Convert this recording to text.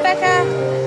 拜拜。